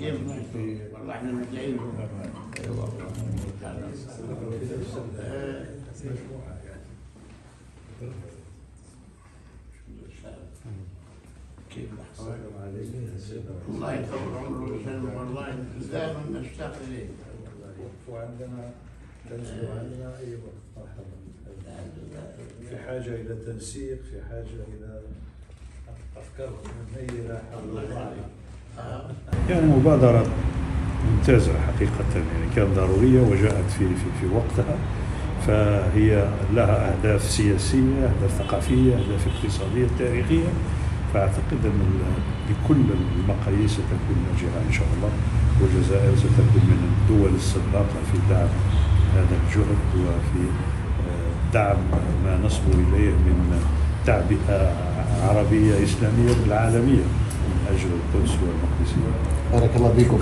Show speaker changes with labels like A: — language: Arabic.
A: كيف والله كيف الله يطول عمره ويسلمه والله دائما نشتاق اليه
B: وعندنا عندنا أيوه مرحبا في حاجة إلى تنسيق في حاجة إلى
C: يعني مبادرة ممتازة حقيقة يعني كانت ضرورية وجاءت في في في وقتها. فهي لها أهداف سياسية أهداف ثقافية أهداف اقتصادية تاريخية. فأعتقد أن بكل المقاييس ستكون ناجحة إن شاء الله والجزائر ستكون من الدول السباقة في دعم هذا الجهد وفي آه، دعم ما نصبو إليه من تعبئة عربية إسلامية بالعالمية من أجل القدس والمقدسية.
D: بارك الله فيكم.